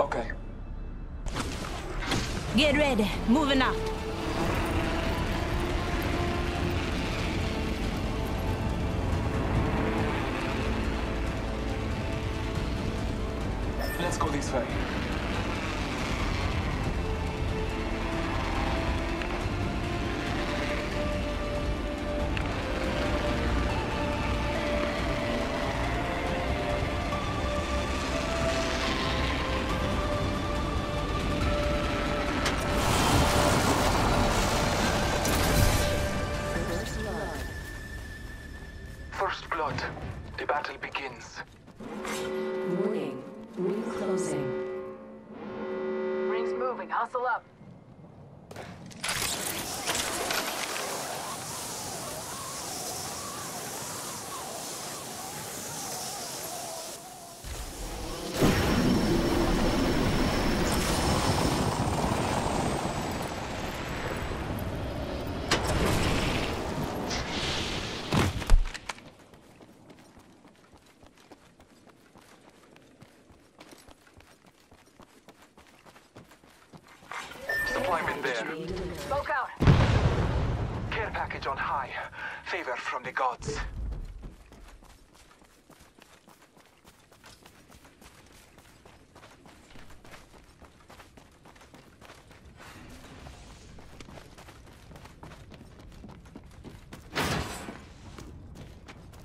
Okay. Get ready. Moving out. Let's go this way. Begins. Warning. Ring closing. Ring's moving. Hustle up. Smoke out. Care package on high. Favor from the gods.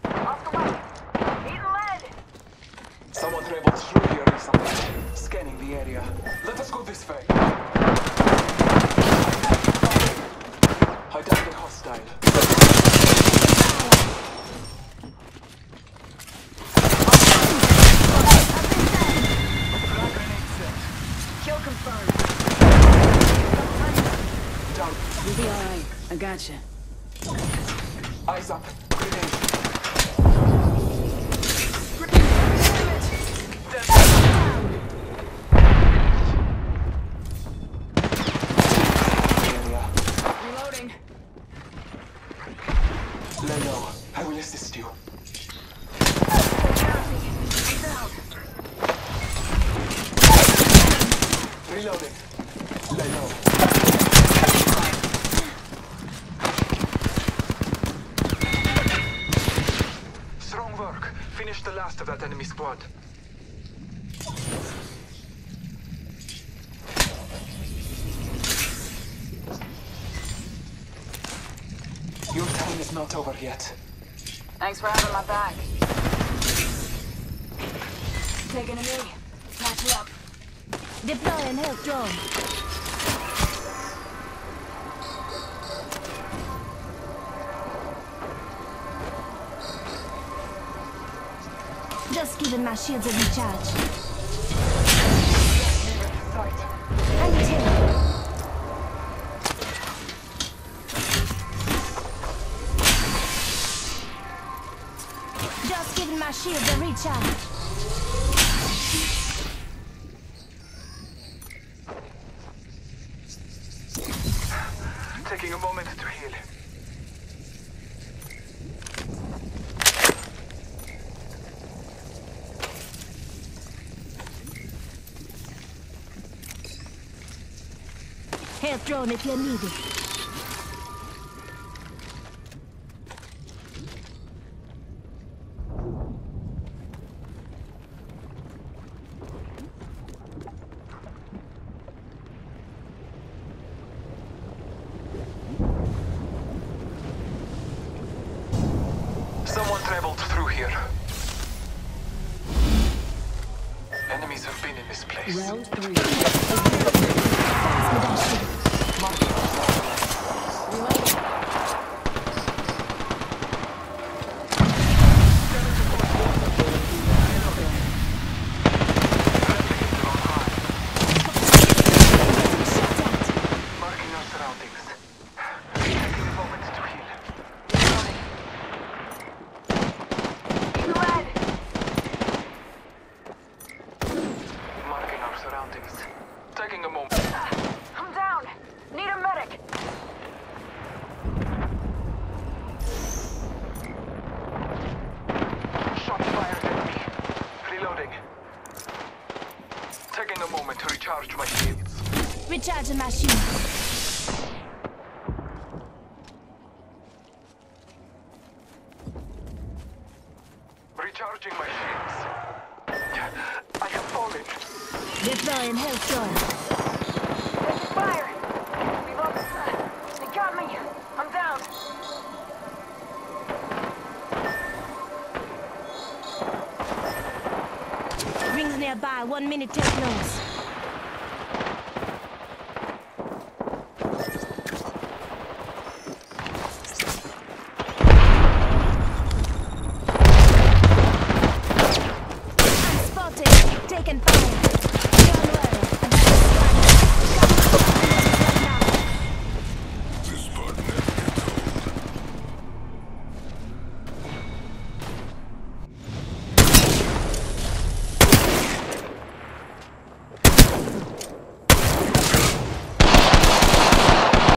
Off the way. Eating lead. Someone traveled through here recently. Scanning the area. Let us go this way. Gotcha. Eyes up. Grenade. Area. Reloading. Lay low. I will assist you. Reloading. Lay low. Last of that enemy squad. Your time is not over yet. Thanks for having my back. Taking a knee. Patch you up. Deploy an health drone. Just giving my shields a recharge. Help. Just giving my shields a recharge. Taking a moment to heal. Health drone if you need it. Someone traveled through here. Enemies have been in this place. Round three. Fast with that shield. Marking our surroundings. Taking a moment to heal. Eating lead. Marking our surroundings. Taking a moment. I'm down. Recharge my shields. Recharging my shield. Recharging my shields. I have fallen. Deploying health drone. Taking fire. Reload. They got me. I'm down. Rings nearby. One minute, take notes.